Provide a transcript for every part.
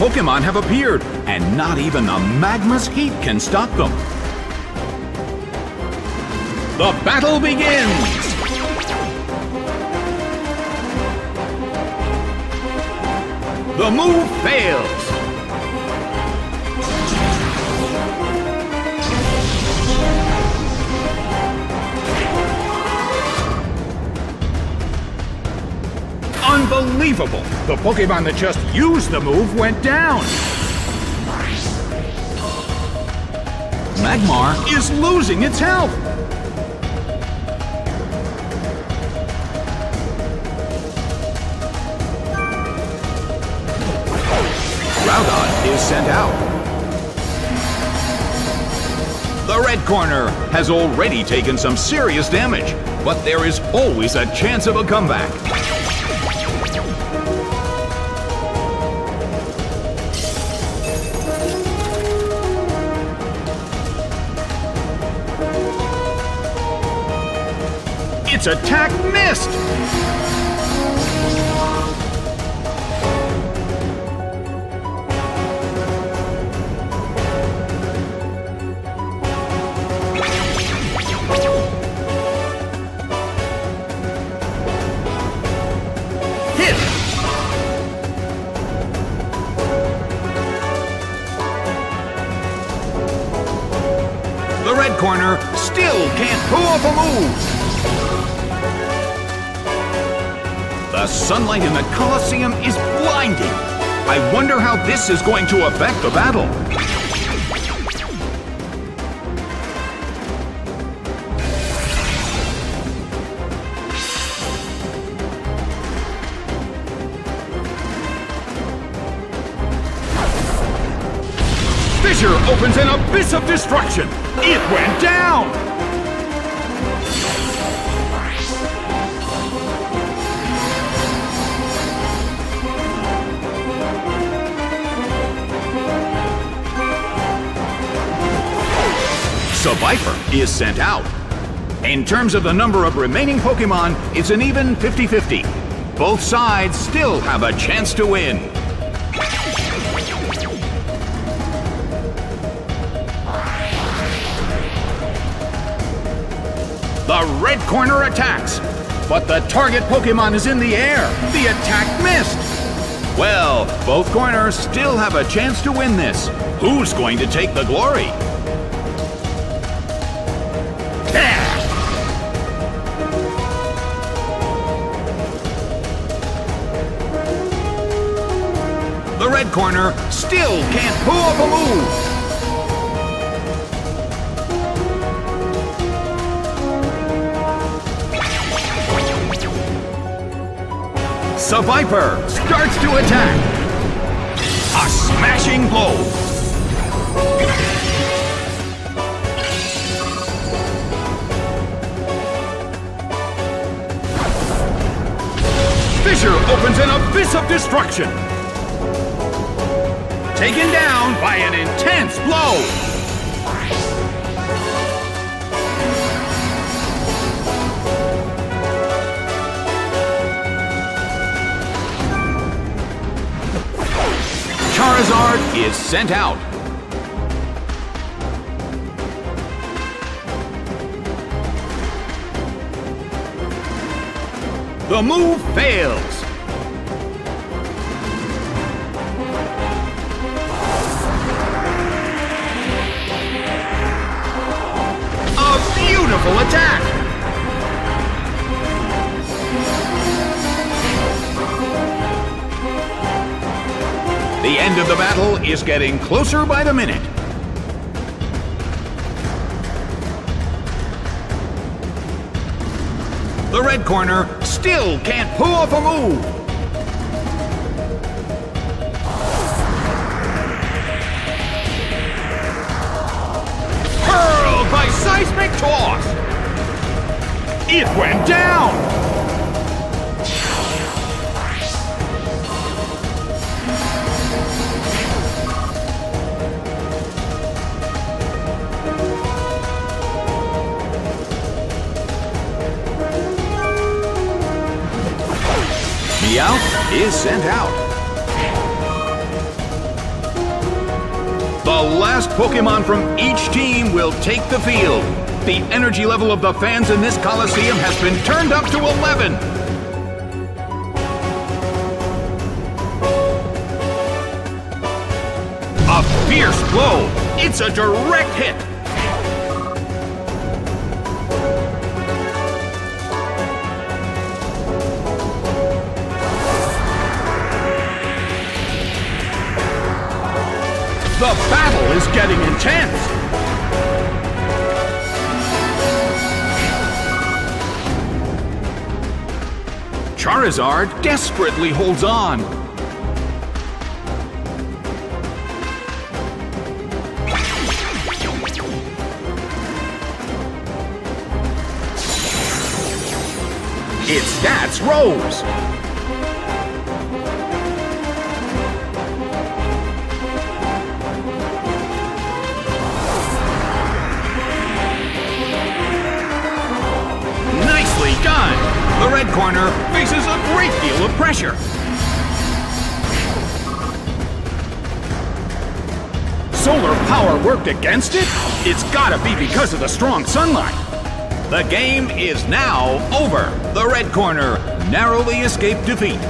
Pokemon have appeared, and not even the magma's heat can stop them. The battle begins! The move fails! Unbelievable! The Pokemon that just used the move went down! Magmar is losing its health! Groudon is sent out. The red corner has already taken some serious damage, but there is always a chance of a comeback. Its attack missed! Hit! The red corner still can't pull off a move! The sunlight in the Colosseum is blinding. I wonder how this is going to affect the battle. Fissure opens an abyss of destruction. It went down. Seviper is sent out. In terms of the number of remaining Pokemon, it's an even 50-50. Both sides still have a chance to win. The red corner attacks, but the target Pokemon is in the air. The attack missed. Well, both corners still have a chance to win this. Who's going to take the glory? Red corner still can't pull off a move. Seviper starts to attack. A smashing blow. Fissure opens an abyss of destruction. Taken down by an intense blow. Charizard is sent out. The move fails. The battle is getting closer by the minute. The red corner still can't pull off a move. Hurled by seismic toss. It went down. Meowth is sent out. The last Pokemon from each team will take the field. The energy level of the fans in this Coliseum has been turned up to 11. A fierce blow. It's a direct hit. The battle is getting intense. Charizard desperately holds on. Its stats rose. The red corner faces a great deal of pressure. Solar power worked against it? It's gotta be because of the strong sunlight. The game is now over. The red corner narrowly escaped defeat.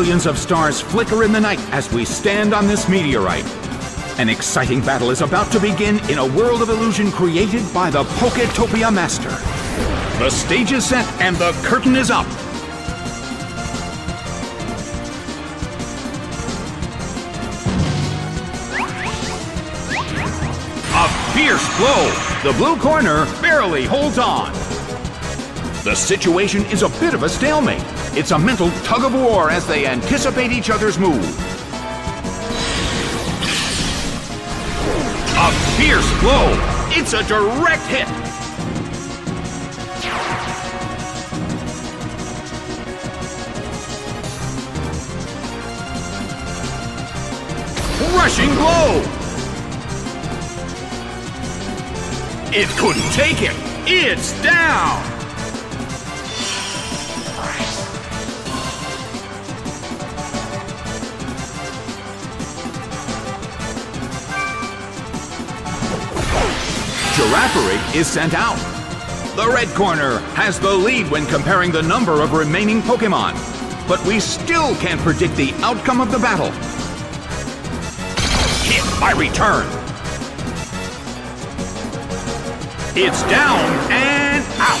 Millions of stars flicker in the night as we stand on this meteorite. An exciting battle is about to begin in a world of illusion created by the Poketopia Master. The stage is set and the curtain is up. A fierce blow. The blue corner barely holds on. The situation is a bit of a stalemate. It's a mental tug of war as they anticipate each other's move. A fierce blow. It's a direct hit. Rushing blow. It couldn't take it. It's down. Girafarig is sent out. The red corner has the lead when comparing the number of remaining Pokemon, but we still can't predict the outcome of the battle. Hit by return. It's down and out.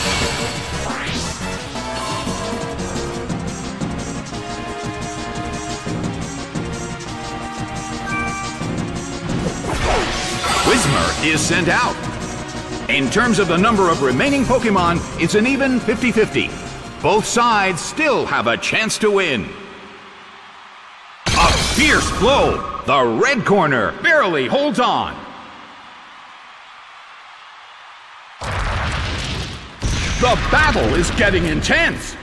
Whismur is sent out. In terms of the number of remaining Pokemon, it's an even 50-50. Both sides still have a chance to win. A fierce blow. The red corner barely holds on. The battle is getting intense.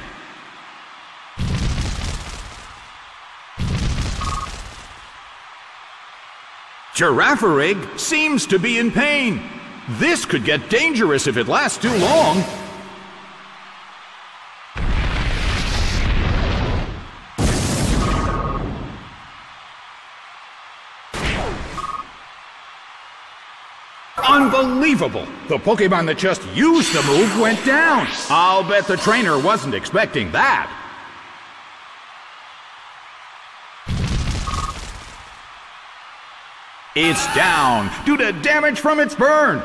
Girafarig seems to be in pain. This could get dangerous if it lasts too long. Unbelievable! The Pokemon that just used the move went down. I'll bet the trainer wasn't expecting that. It's down due to damage from its burn.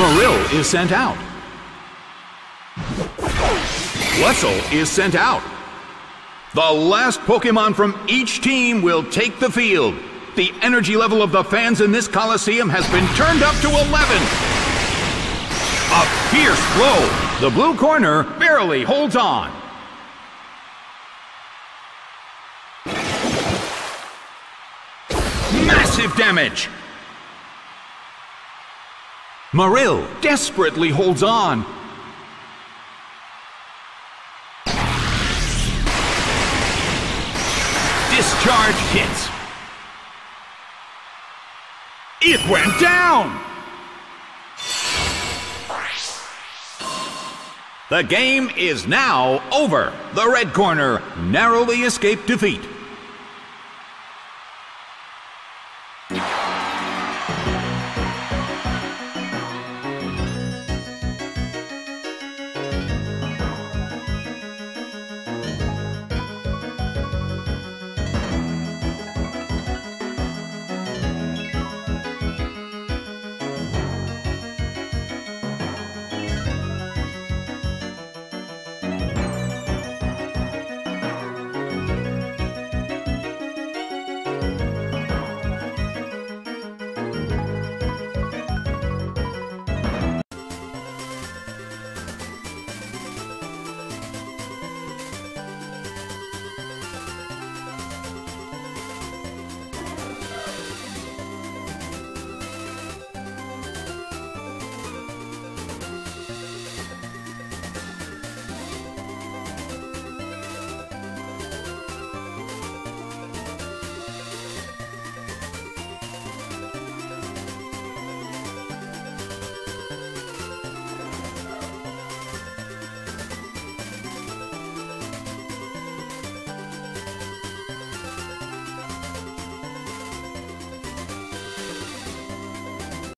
Marill is sent out. Plusle is sent out. The last Pokemon from each team will take the field. The energy level of the fans in this Coliseum has been turned up to 11. A fierce blow. The blue corner barely holds on. Massive damage. Marill desperately holds on. Discharge hits. It went down! The game is now over. The red corner narrowly escaped defeat.